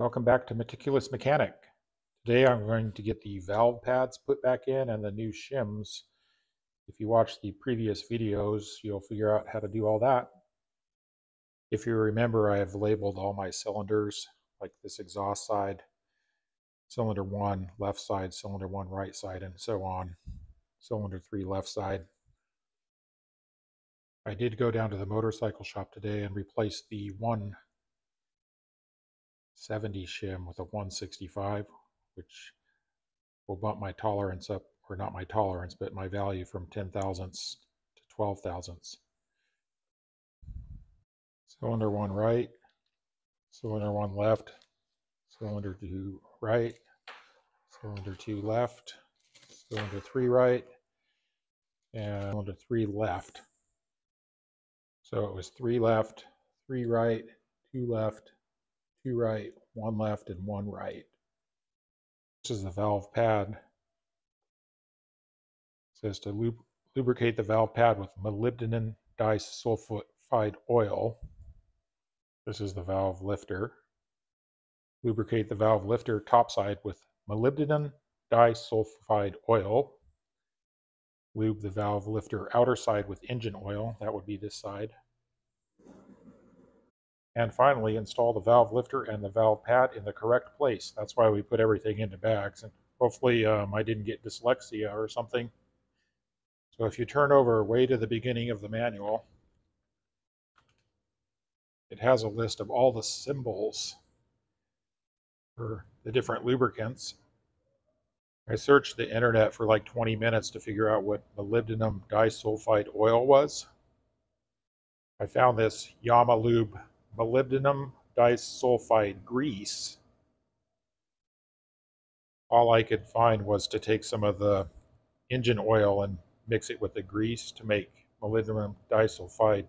Welcome back to Meticulous Mechanic. Today I'm going to get the valve pads put back in and the new shims. If you watch the previous videos, you'll figure out how to do all that. If you remember, I have labeled all my cylinders, like this exhaust side, cylinder 1 left side, cylinder 1 right side, and so on. Cylinder 3 left side. I did go down to the motorcycle shop today and replace the one 70 shim with a 165, which will bump my tolerance up, or not my tolerance, but my value from 10 thousandths to 12 thousandths. Cylinder 1 right, cylinder 1 left, cylinder 2 right, cylinder 2 left, cylinder 3 right, and cylinder 3 left. So it was 3 left, 3 right, 2 left, two right, one left, and one right. This is the valve pad. It says to lub lubricate the valve pad with molybdenum disulfide oil. This is the valve lifter. Lubricate the valve lifter topside with molybdenum disulfide oil. Lube the valve lifter outer side with engine oil. That would be this side. And finally, install the valve lifter and the valve pad in the correct place. That's why we put everything into bags. And hopefully um, I didn't get dyslexia or something. So if you turn over way to the beginning of the manual, it has a list of all the symbols for the different lubricants. I searched the internet for like 20 minutes to figure out what molybdenum disulfide oil was. I found this Yamalube molybdenum disulfide grease, all I could find was to take some of the engine oil and mix it with the grease to make molybdenum disulfide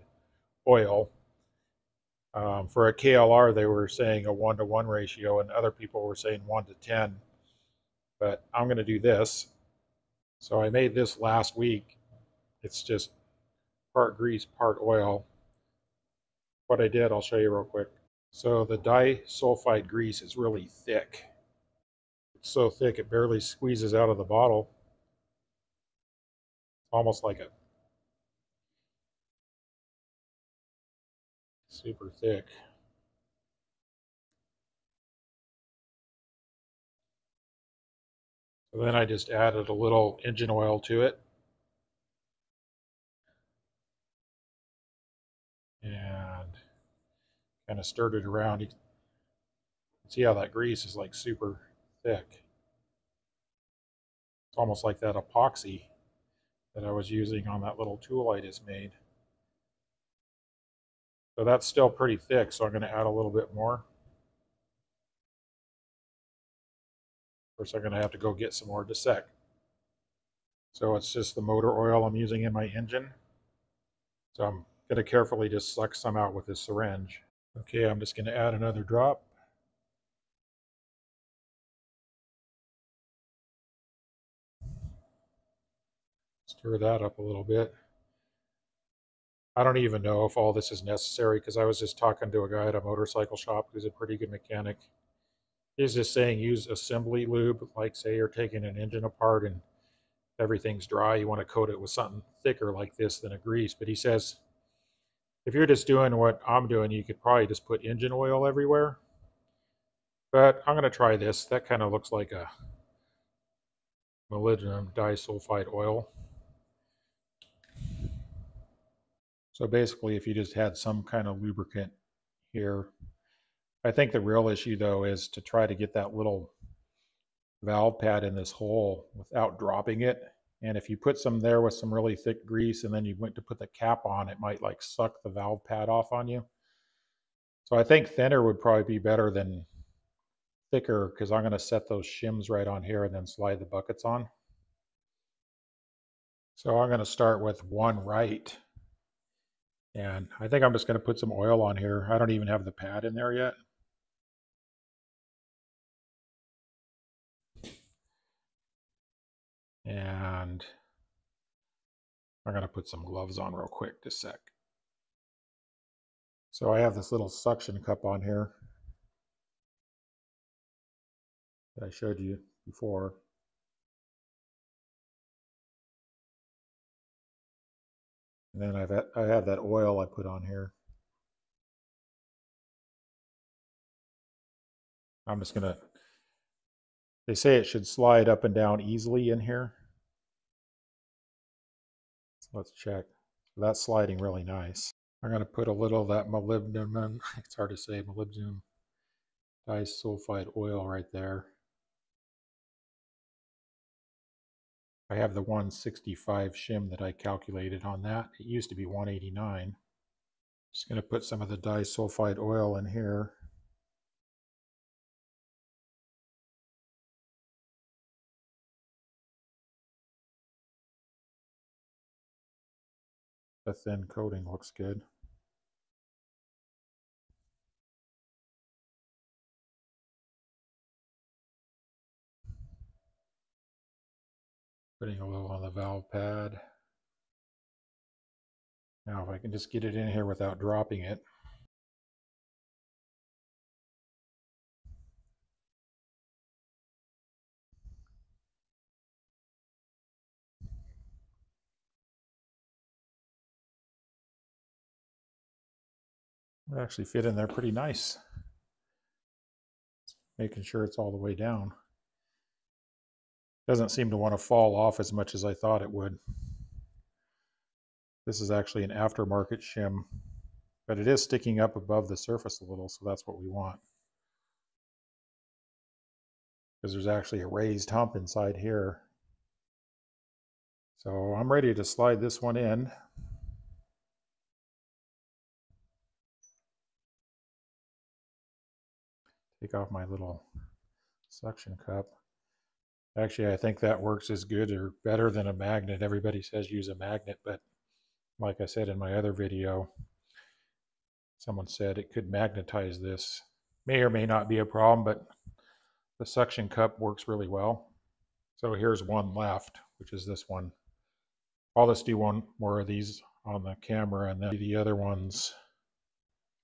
oil. Um, for a KLR, they were saying a one to one ratio, and other people were saying one to 10. But I'm going to do this. So I made this last week. It's just part grease, part oil what I did, I'll show you real quick. So the disulfide grease is really thick. It's so thick it barely squeezes out of the bottle. It's almost like a super thick. So then I just added a little engine oil to it. Kind of stirred it around. You see how that grease is like super thick. It's almost like that epoxy that I was using on that little tool I just made. So that's still pretty thick, so I'm going to add a little bit more. Of course, I'm going to have to go get some more to sec. So it's just the motor oil I'm using in my engine. So I'm going to carefully just suck some out with this syringe. Okay, I'm just going to add another drop. Stir that up a little bit. I don't even know if all this is necessary because I was just talking to a guy at a motorcycle shop who's a pretty good mechanic. He's just saying use assembly lube, like say you're taking an engine apart and everything's dry, you want to coat it with something thicker like this than a grease. But he says if you're just doing what I'm doing, you could probably just put engine oil everywhere. But I'm going to try this. That kind of looks like a molybdenum disulfide oil. So basically, if you just had some kind of lubricant here, I think the real issue though is to try to get that little valve pad in this hole without dropping it and if you put some there with some really thick grease and then you went to put the cap on, it might like suck the valve pad off on you. So I think thinner would probably be better than thicker because I'm going to set those shims right on here and then slide the buckets on. So I'm going to start with one right. And I think I'm just going to put some oil on here. I don't even have the pad in there yet. And I'm going to put some gloves on real quick to sec. So I have this little suction cup on here. that I showed you before. And then I've I have that oil I put on here. I'm just gonna, they say it should slide up and down easily in here. Let's check. That's sliding really nice. I'm going to put a little of that molybdenum, it's hard to say, molybdenum disulfide oil right there. I have the 165 shim that I calculated on that. It used to be 189. Just going to put some of the disulfide oil in here. The thin coating looks good. Putting a little on the valve pad. Now if I can just get it in here without dropping it. It actually fit in there pretty nice. Making sure it's all the way down. Doesn't seem to want to fall off as much as I thought it would. This is actually an aftermarket shim, but it is sticking up above the surface a little, so that's what we want. Because there's actually a raised hump inside here. So I'm ready to slide this one in. Take off my little suction cup. Actually, I think that works as good or better than a magnet. Everybody says use a magnet, but like I said in my other video, someone said it could magnetize this. May or may not be a problem, but the suction cup works really well. So here's one left, which is this one. I'll just do one more of these on the camera and then the other ones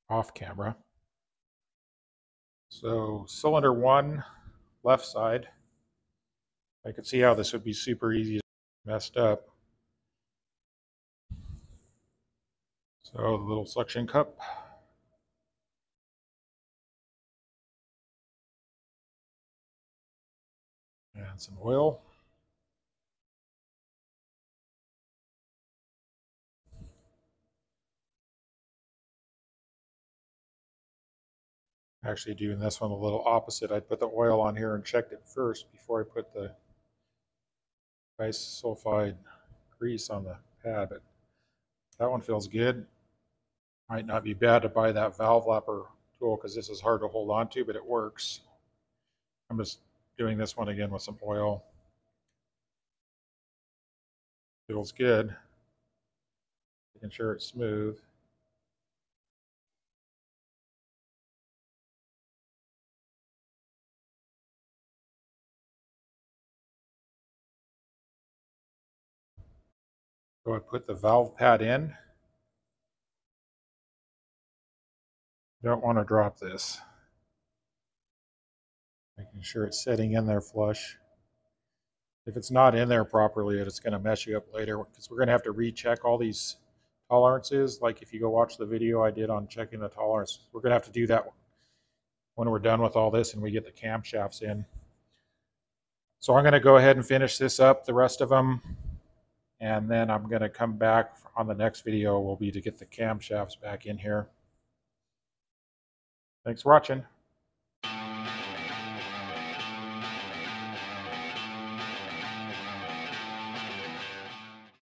off camera. So cylinder one, left side. I could see how this would be super easy to messed up. So the little suction cup. And some oil. Actually doing this one a little opposite. I put the oil on here and checked it first before I put the bisulfide grease on the pad. But that one feels good. Might not be bad to buy that valve lapper tool because this is hard to hold on to, but it works. I'm just doing this one again with some oil. Feels good. Making sure it's smooth. So I put the valve pad in. Don't want to drop this. Making sure it's sitting in there flush. If it's not in there properly, it's going to mess you up later because we're going to have to recheck all these tolerances. Like if you go watch the video I did on checking the tolerance, we're going to have to do that when we're done with all this and we get the camshafts in. So I'm going to go ahead and finish this up, the rest of them. And then I'm going to come back on the next video will be to get the camshafts back in here. Thanks for watching.